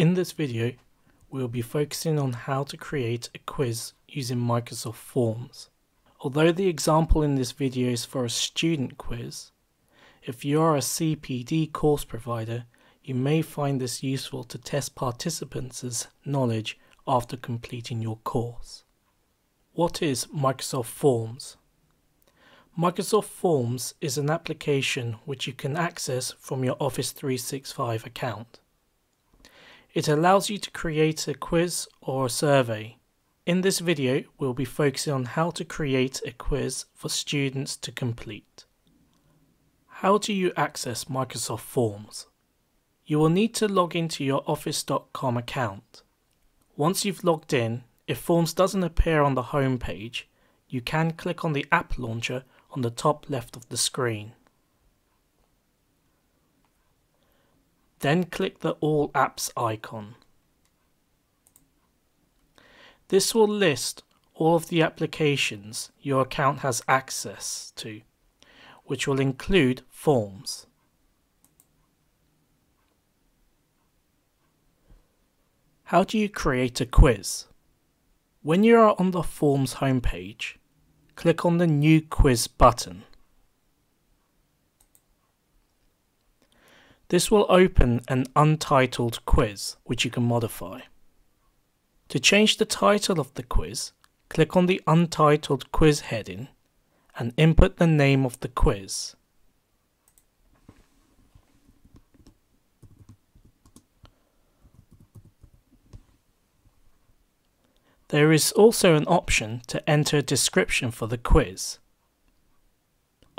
In this video, we will be focusing on how to create a quiz using Microsoft Forms. Although the example in this video is for a student quiz, if you are a CPD course provider, you may find this useful to test participants' knowledge after completing your course. What is Microsoft Forms? Microsoft Forms is an application which you can access from your Office 365 account. It allows you to create a quiz or a survey. In this video, we'll be focusing on how to create a quiz for students to complete. How do you access Microsoft Forms? You will need to log into your Office.com account. Once you've logged in, if Forms doesn't appear on the home page, you can click on the app launcher on the top left of the screen. Then click the All Apps icon. This will list all of the applications your account has access to, which will include Forms. How do you create a quiz? When you are on the Forms homepage, click on the New Quiz button. This will open an untitled quiz, which you can modify. To change the title of the quiz, click on the Untitled Quiz heading and input the name of the quiz. There is also an option to enter a description for the quiz.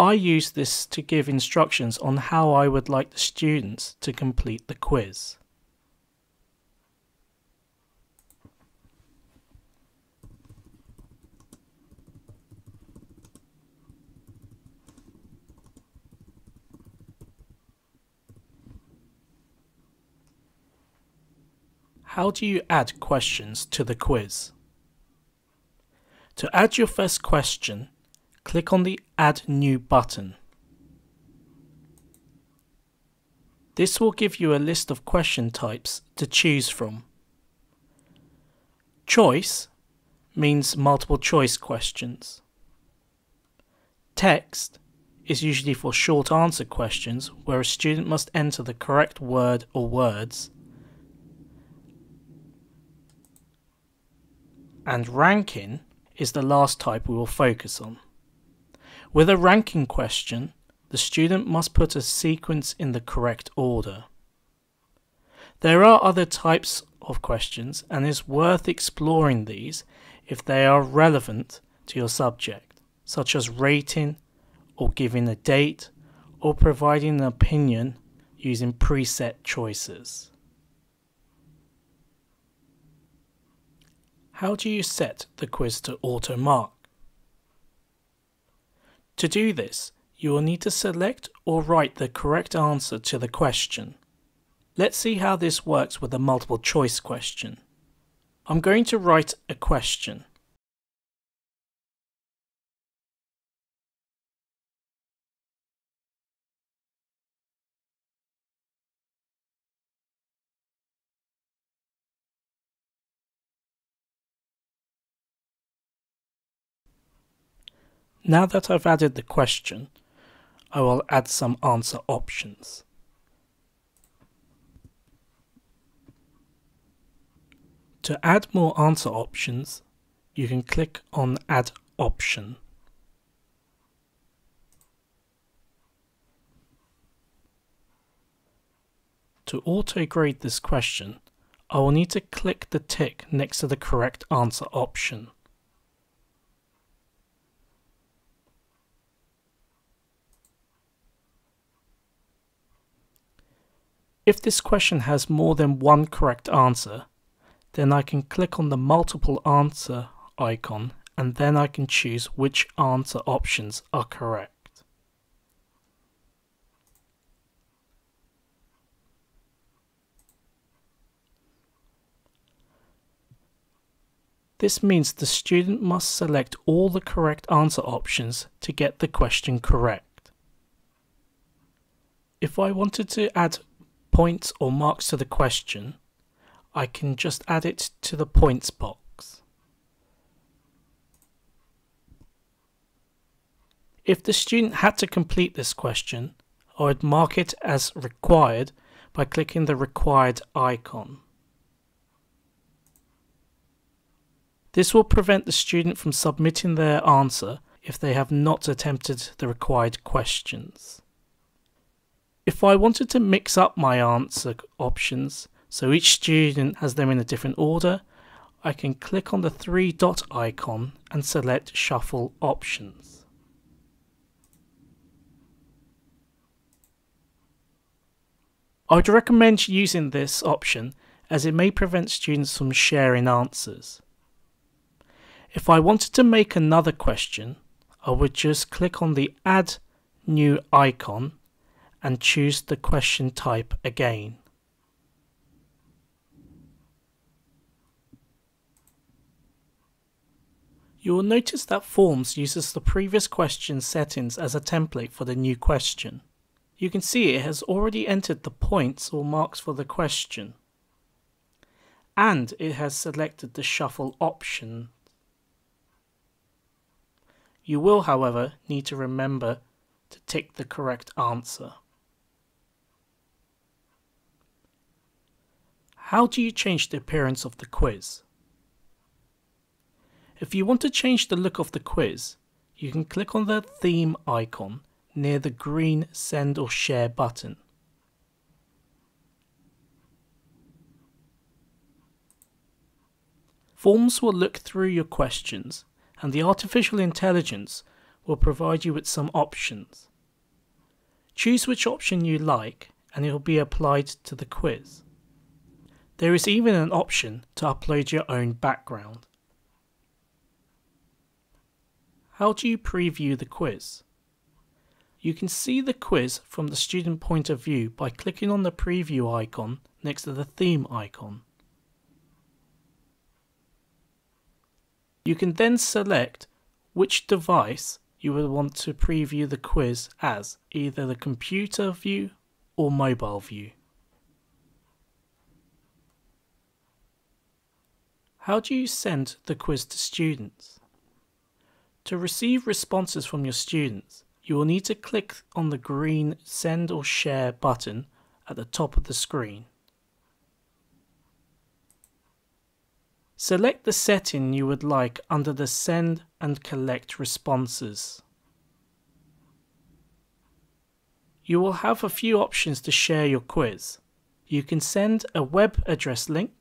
I use this to give instructions on how I would like the students to complete the quiz. How do you add questions to the quiz? To add your first question, click on the Add New button. This will give you a list of question types to choose from. Choice means multiple choice questions. Text is usually for short answer questions where a student must enter the correct word or words and ranking is the last type we will focus on. With a ranking question, the student must put a sequence in the correct order. There are other types of questions and it's worth exploring these if they are relevant to your subject, such as rating or giving a date or providing an opinion using preset choices. How do you set the quiz to auto mark? To do this, you will need to select or write the correct answer to the question. Let's see how this works with a multiple choice question. I'm going to write a question. Now that I've added the question, I will add some answer options. To add more answer options, you can click on Add Option. To auto-grade this question, I will need to click the tick next to the correct answer option. If this question has more than one correct answer, then I can click on the multiple answer icon and then I can choose which answer options are correct. This means the student must select all the correct answer options to get the question correct. If I wanted to add points or marks to the question, I can just add it to the points box. If the student had to complete this question, I would mark it as required by clicking the required icon. This will prevent the student from submitting their answer if they have not attempted the required questions. If I wanted to mix up my answer options so each student has them in a different order, I can click on the three dot icon and select Shuffle Options. I would recommend using this option as it may prevent students from sharing answers. If I wanted to make another question, I would just click on the Add New icon and choose the question type again. You will notice that Forms uses the previous question settings as a template for the new question. You can see it has already entered the points or marks for the question. And it has selected the shuffle option you will, however, need to remember to tick the correct answer. How do you change the appearance of the quiz? If you want to change the look of the quiz, you can click on the theme icon near the green send or share button. Forms will look through your questions and the artificial intelligence will provide you with some options. Choose which option you like and it will be applied to the quiz. There is even an option to upload your own background. How do you preview the quiz? You can see the quiz from the student point of view by clicking on the preview icon next to the theme icon. You can then select which device you would want to preview the quiz as, either the computer view or mobile view. How do you send the quiz to students? To receive responses from your students, you will need to click on the green Send or Share button at the top of the screen. Select the setting you would like under the Send and Collect responses. You will have a few options to share your quiz. You can send a web address link,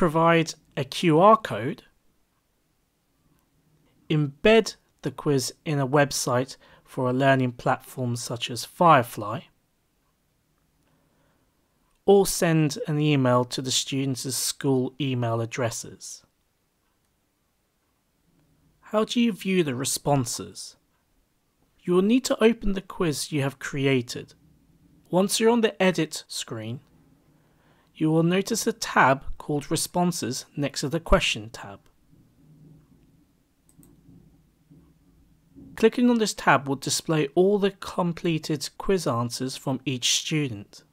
provide a QR code, embed the quiz in a website for a learning platform such as Firefly, or send an email to the students' school email addresses. How do you view the responses? You will need to open the quiz you have created. Once you're on the Edit screen, you will notice a tab called Responses next to the Question tab. Clicking on this tab will display all the completed quiz answers from each student.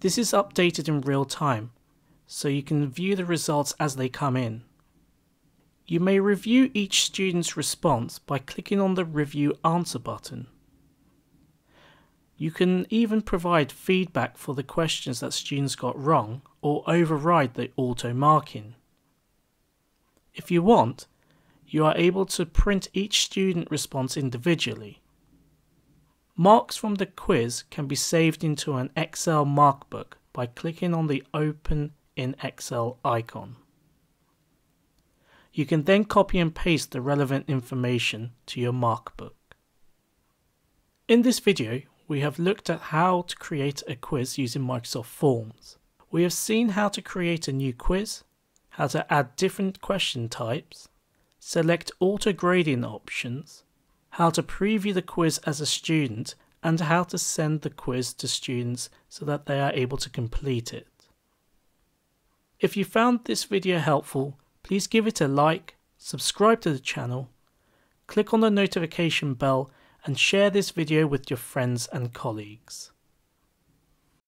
This is updated in real time, so you can view the results as they come in. You may review each student's response by clicking on the Review Answer button. You can even provide feedback for the questions that students got wrong or override the auto marking. If you want, you are able to print each student response individually. Marks from the quiz can be saved into an Excel markbook by clicking on the Open in Excel icon. You can then copy and paste the relevant information to your markbook. In this video, we have looked at how to create a quiz using Microsoft Forms. We have seen how to create a new quiz, how to add different question types, select auto grading options, how to preview the quiz as a student, and how to send the quiz to students so that they are able to complete it. If you found this video helpful, please give it a like, subscribe to the channel, click on the notification bell and share this video with your friends and colleagues.